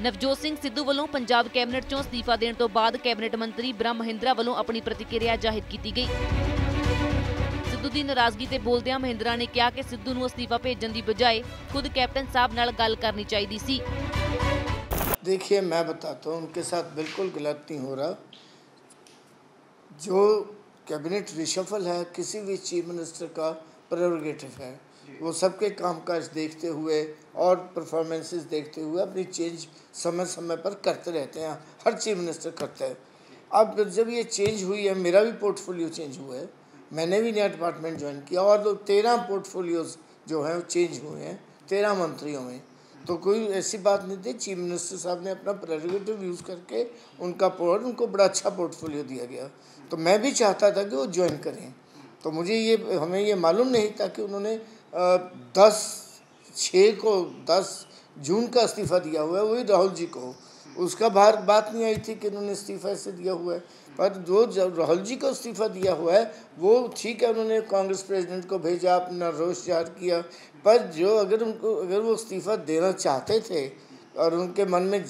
ਨਵਜੋਤ ਸਿੰਘ ਸਿੱਧੂ ਵੱਲੋਂ ਪੰਜਾਬ ਕੈਬਨਿਟ ਚੋਂ ਅਸਤੀਫਾ ਦੇਣ ਤੋਂ ਬਾਅਦ ਕੈਬਨਿਟ ਮੰਤਰੀ ਬ੍ਰਹਮ ਮਹਿੰਦਰਾ ਵੱਲੋਂ ਆਪਣੀ ਪ੍ਰਤੀਕਿਰਿਆ ਜ਼ਾਹਿਰ ਕੀਤੀ ਗਈ ਸਿੱਧੂ ਦੀ ਨਾਰਾਜ਼ਗੀ ਤੇ ਬੋਲਦਿਆਂ ਮਹਿੰਦਰਾ ਨੇ ਕਿਹਾ ਕਿ ਸਿੱਧੂ ਨੂੰ ਅਸਤੀਫਾ ਭੇਜਣ ਦੀ ਬਜਾਏ ਖੁਦ ਕੈਪਟਨ ਸਾਹਿਬ ਨਾਲ ਗੱਲ ਕਰਨੀ ਚਾਹੀਦੀ ਸੀ देखिए मैं बताता हूँ उनके साथ बिल्कुल गलत नहीं हो रहा जो कैबिनेट रिशफल है किसी भी चीफ मिनिस्टर का प्रेरोगेटिव है वो सबके कामकाज देखते हुए और परफॉर्मेंसेस देखते हुए अपनी चेंज समय समय पर करते रहते हैं, हर चीफ मिनिस्टर करता है। अब जब ये चेंज हुई है, मेरा भी पोर्टफोलियो चेंज हुआ है, मैंने भी नया डिपार्टमेंट ज्वाइन किया और तो तेरह पोर्टफोलियोज जो हैं, वो चेंज हुए हैं, तेरह मंत्रियों में। तो कोई ऐसी बात नहीं थी चीफ मिनिस्टर साहब ने अपना प्रेरोगेटिव यूज़ करके उनका पोर्ट उनको बड़ा अच्छा पोर्टफोलियो दिया गया। तो मैं भी चाहता था कि वो ज्वाइन करें। तो मुझे ये, हमें ये मालूम नहीं था कि उन्होंने दस छः को दस जून का इस्तीफ़ा दिया हुआ है, वही राहुल जी को। उसका बाहर बात नहीं आई थी कि उन्होंने इस्तीफ़ा ऐसे दिया हुआ है। पर जो जब राहुल जी को इस्तीफ़ा दिया हुआ है, वो ठीक है, उन्होंने कांग्रेस प्रेसिडेंट को भेजा, अपना रोष ज़ाहिर किया। पर जो अगर उनको, अगर वो इस्तीफ़ा देना चाहते थे और उनके मन में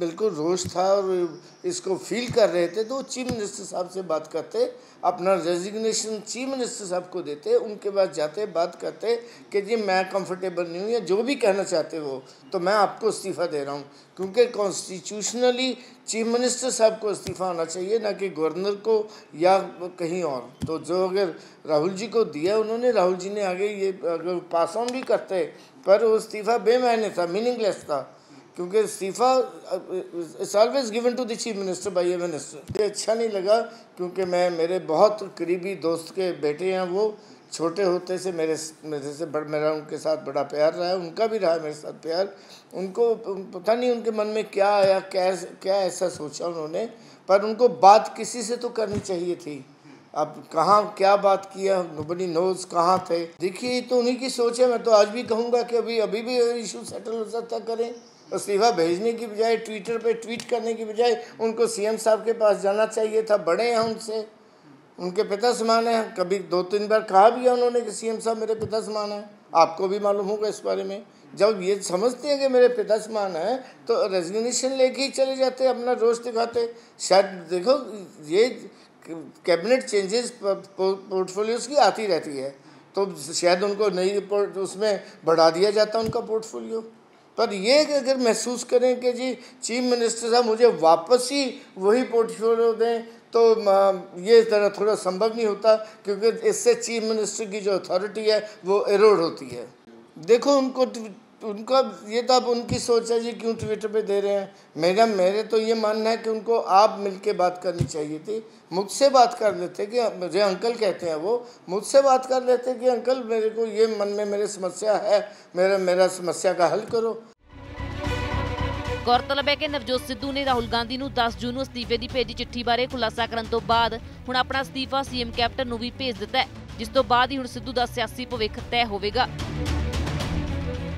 बिल्कुल रोष था और इसको फील कर रहे थे तो चीफ मिनिस्टर साहब से बात करते, अपना रेजिग्नेशन चीफ मिनिस्टर साहब को देते, उनके पास जाते, बात करते कि जी मैं कंफर्टेबल नहीं हूँ या जो भी कहना चाहते हो तो मैं आपको इस्तीफ़ा दे रहा हूँ। क्योंकि कॉन्स्टिट्यूशनली चीफ मिनिस्टर साहब को इस्तीफ़ा आना चाहिए, ना कि गवर्नर को या कहीं और। तो जो अगर राहुल जी को दिया उन्होंने, राहुल जी ने आगे ये अगर पास ऑन भी करते, पर वो इस्तीफ़ा बेमायने था मीनिंगलेस था। क्योंकि इस्तीफ़ा it's always given to the chief minister by a minister ये अच्छा नहीं लगा क्योंकि मैं, मेरे बहुत करीबी दोस्त के बेटे हैं वो, छोटे होते से मेरे मेरे से बड़, मेरा उनके साथ बड़ा प्यार रहा है, उनका भी रहा है मेरे साथ प्यार। उनको पता नहीं उनके मन में क्या आया, क्या क्या ऐसा सोचा उन्होंने, पर उनको बात किसी से तो करनी चाहिए थी। अब कहाँ, क्या बात किया नोबडी नोज़ कहाँ थे। देखिए तो उन्हीं की सोच है, मैं तो आज भी कहूँगा कि अभी अभी भी इशू सेटल हो सकता करें। इस्तीफ़ा भेजने की बजाय ट्विटर पे ट्वीट करने की बजाय उनको सीएम साहब के पास जाना चाहिए था। बड़े हैं उनसे। उनके पिता समान हैं। कभी दो तीन बार कहा भी है उन्होंने कि सीएम साहब मेरे पिता समान हैं। आपको भी मालूम होगा इस बारे में। जब ये समझते हैं कि मेरे पिता समान है तो रेजिग्नेशन लेके ही चले जाते, अपना रोज दिखाते। शायद देखो, ये कैबिनेट चेंजेस पोर्टफोलियोज की आती रहती है। तो शायद उनको नई उसमें बढ़ा दिया जाता उनका पोर्टफोलियो पर ये अगर महसूस करें कि जी, चीफ मिनिस्टर साहब मुझे वापस ही वही पोर्टफोलियो दें तो ये तरह थोड़ा संभव नहीं होता, क्योंकि इससे चीफ मिनिस्टर की जो अथॉरिटी है, वो एरोड होती है। देखो उनको उनका ये तो अब उनकी सोच है जी क्यों ट्विटर पे दे रहे हैं मेरा मेरे तो ये मानना है कि उनको आप मिलके बात करनी चाहिए थी मुझसे बात कर लेते कि मुझे अंकल कहते हैं वो मुझसे बात कर लेते कि अंकल मेरे को ये मन में मेरी समस्या है मेरा मेरा समस्या का हल करो ਗੌਰਤਲਬ ਹੈ ਕਿ ਨਵਜੋਤ ਸਿੱਧੂ ਨੇ ਰਾਹੁਲ ਗਾਂਧੀ ਨੂੰ 10 ਜੂਨ ਨੂੰ ਅਸਤੀਫੇ ਦੀ ਭੇਜੀ ਚਿੱਠੀ ਬਾਰੇ ਖੁਲਾਸਾ ਕਰਨ ਤੋਂ ਬਾਅਦ ਹੁਣ ਆਪਣਾ ਅਸਤੀਫਾ ਸੀਐਮ ਕੈਪਟਨ ਨੂੰ ਵੀ ਭੇਜ ਦਿੱਤਾ ਹੈ ਜਿਸ ਤੋਂ ਬਾਅਦ ਹੀ ਹੁਣ ਸਿੱਧੂ ਦਾ ਸਿਆਸੀ ਭਵਿੱਖ ਤੈਅ ਹੋਵੇਗਾ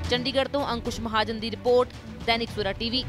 ਚੰਡੀਗੜ੍ਹ ਤੋਂ ਅੰਕੁਸ਼ ਮਹਾਜਨ ਦੀ ਰਿਪੋਰਟ ਦੈਨਿਕ ਸਵੇਰਾ ਟੀਵੀ।